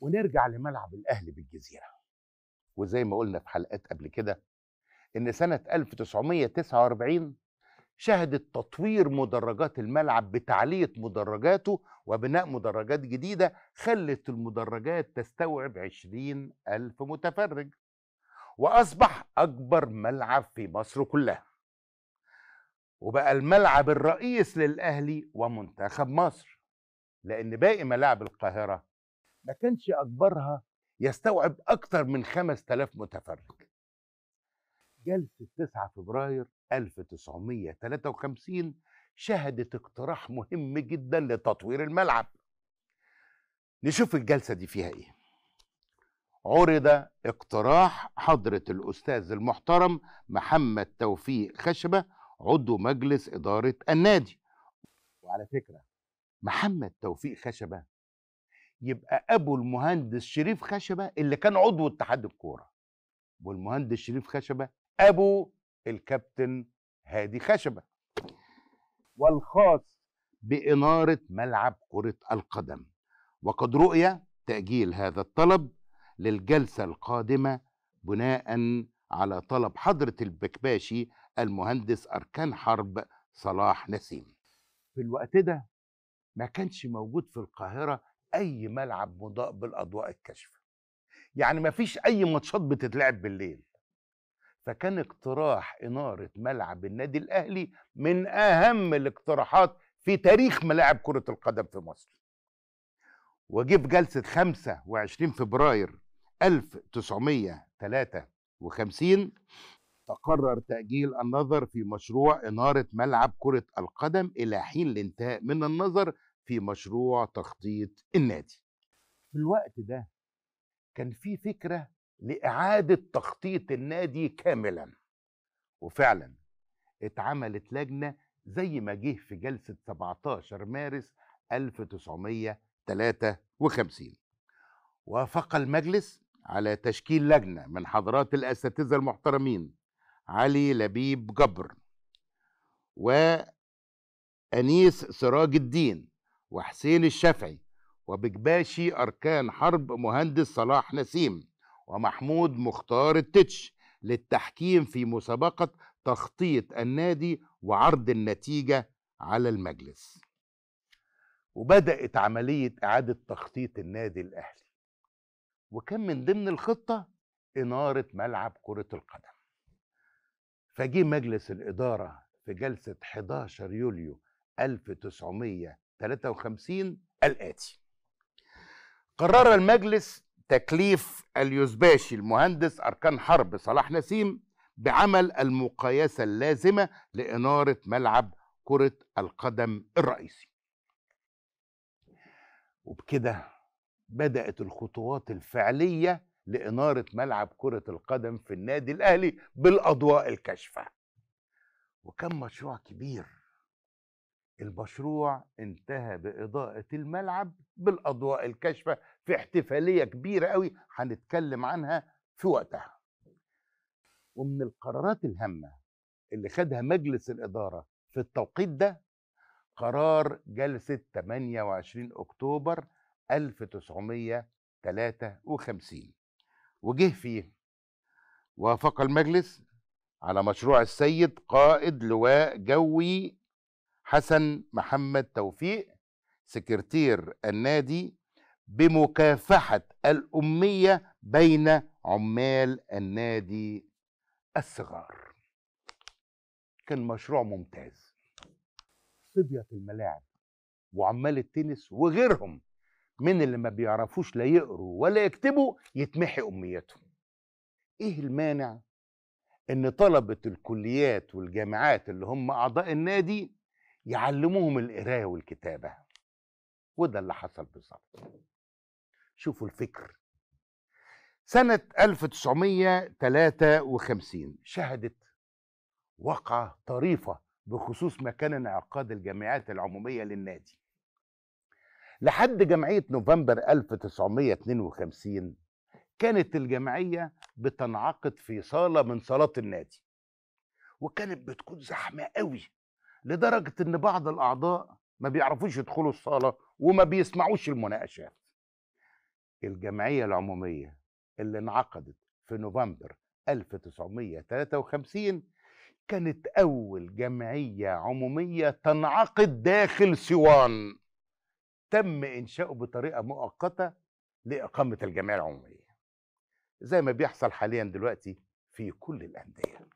ونرجع لملعب الأهلي بالجزيرة. وزي ما قلنا في حلقات قبل كده إن سنة 1949 شهدت تطوير مدرجات الملعب بتعلية مدرجاته وبناء مدرجات جديدة خلت المدرجات تستوعب 20 ألف متفرج وأصبح أكبر ملعب في مصر كلها. وبقى الملعب الرئيس للأهلي ومنتخب مصر لأن باقي ملاعب القاهرة ما كانش أكبرها يستوعب أكثر من 5000 متفرج. جلسة 9 فبراير 1953 شهدت اقتراح مهم جدا لتطوير الملعب. نشوف الجلسة دي فيها إيه. عرض اقتراح حضرة الأستاذ المحترم محمد توفيق خشبة عضو مجلس إدارة النادي. وعلى فكرة محمد توفيق خشبة يبقى أبو المهندس شريف خشبة اللي كان عضو اتحاد الكورة. والمهندس شريف خشبة أبو الكابتن هادي خشبة. والخاص بإنارة ملعب كرة القدم. وقد رؤي تأجيل هذا الطلب للجلسة القادمة بناء على طلب حضرة البكباشي المهندس أركان حرب صلاح نسيم. في الوقت ده ما كانش موجود في القاهرة أي ملعب مضاء بالأضواء الكاشفة يعني ما فيش أي ماتشات بتتلعب بالليل. فكان اقتراح إنارة ملعب النادي الأهلي من أهم الاقتراحات في تاريخ ملاعب كرة القدم في مصر. وجه في جلسة 25 فبراير 1953 تقرر تأجيل النظر في مشروع إنارة ملعب كرة القدم إلى حين الانتهاء من النظر في مشروع تخطيط النادي. في الوقت ده كان في فكرة لإعادة تخطيط النادي كاملا وفعلا اتعملت لجنة زي ما جه في جلسة 17 مارس 1953 وافق المجلس على تشكيل لجنة من حضرات الأساتذة المحترمين علي لبيب جبر وأنيس سراج الدين وحسين الشافعي وبكباشي أركان حرب مهندس صلاح نسيم ومحمود مختار التتش للتحكيم في مسابقة تخطيط النادي وعرض النتيجة على المجلس. وبدأت عملية إعادة تخطيط النادي الأهلي. وكان من ضمن الخطة إنارة ملعب كرة القدم. فجه مجلس الإدارة في جلسة 11 يوليو 1953 الآتي. قرر المجلس تكليف اليوزباشي المهندس أركان حرب صلاح نسيم بعمل المقايسة اللازمة لإنارة ملعب كرة القدم الرئيسي. وبكده بدأت الخطوات الفعلية لإنارة ملعب كرة القدم في النادي الأهلي بالأضواء الكاشفة. وكان مشروع كبير. المشروع انتهى بإضاءة الملعب بالأضواء الكاشفة في احتفالية كبيرة قوي هنتكلم عنها في وقتها. ومن القرارات الهامة اللي خدها مجلس الإدارة في التوقيت ده قرار جلسة 28 أكتوبر 1953 وجه فيه وافق المجلس على مشروع السيد قائد لواء جوي حسن محمد توفيق سكرتير النادي بمكافحة الأمية بين عمال النادي الصغار. كان مشروع ممتاز. صبية الملاعب وعمال التنس وغيرهم من اللي ما بيعرفوش لا يقروا ولا يكتبوا يتمحي أميتهم. إيه المانع إن طلبة الكليات والجامعات اللي هم أعضاء النادي يعلموهم القراية والكتابة. وده اللي حصل بالظبط. شوفوا الفكر. سنة 1953 شهدت وقعة طريفة بخصوص مكان انعقاد الجامعات العمومية للنادي. لحد جمعية نوفمبر 1952 كانت الجمعية بتنعقد في صالة من صالات النادي. وكانت بتكون زحمة قوي لدرجة إن بعض الأعضاء ما بيعرفوش يدخلوا الصالة وما بيسمعوش المناقشات. الجمعية العمومية اللي انعقدت في نوفمبر 1953 كانت أول جمعية عمومية تنعقد داخل سيوان. تم إنشاؤه بطريقة مؤقتة لإقامة الجمعية العمومية. زي ما بيحصل حاليا دلوقتي في كل الأندية.